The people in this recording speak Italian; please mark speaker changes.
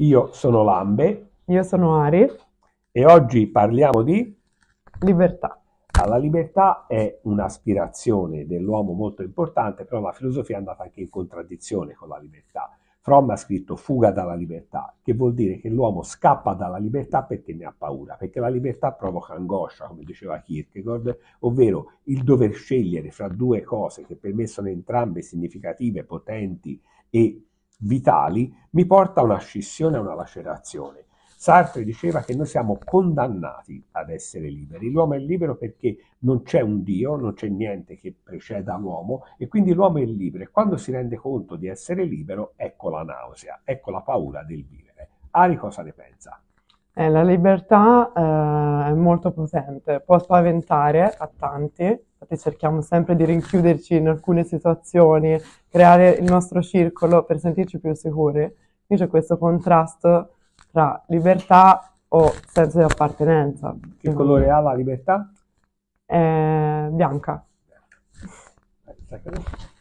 Speaker 1: Io sono Lambe
Speaker 2: Io sono Ari,
Speaker 1: e oggi parliamo di...
Speaker 2: libertà.
Speaker 1: La libertà è un'aspirazione dell'uomo molto importante, però la filosofia è andata anche in contraddizione con la libertà. Fromm ha scritto fuga dalla libertà, che vuol dire che l'uomo scappa dalla libertà perché ne ha paura, perché la libertà provoca angoscia, come diceva Kierkegaard, ovvero il dover scegliere fra due cose che per me sono entrambe significative, potenti e vitali, mi porta a una scissione, a una lacerazione. Sartre diceva che noi siamo condannati ad essere liberi. L'uomo è libero perché non c'è un Dio, non c'è niente che preceda l'uomo e quindi l'uomo è libero. E quando si rende conto di essere libero, ecco la nausea, ecco la paura del vivere. Ari cosa ne pensa?
Speaker 2: Eh, la libertà eh, è molto potente, può spaventare a tanti, infatti cerchiamo sempre di rinchiuderci in alcune situazioni, creare il nostro circolo per sentirci più sicuri. Quindi c'è questo contrasto tra libertà o senso di appartenenza.
Speaker 1: Che colore ha la libertà?
Speaker 2: Bianca.
Speaker 1: Eh, sai che-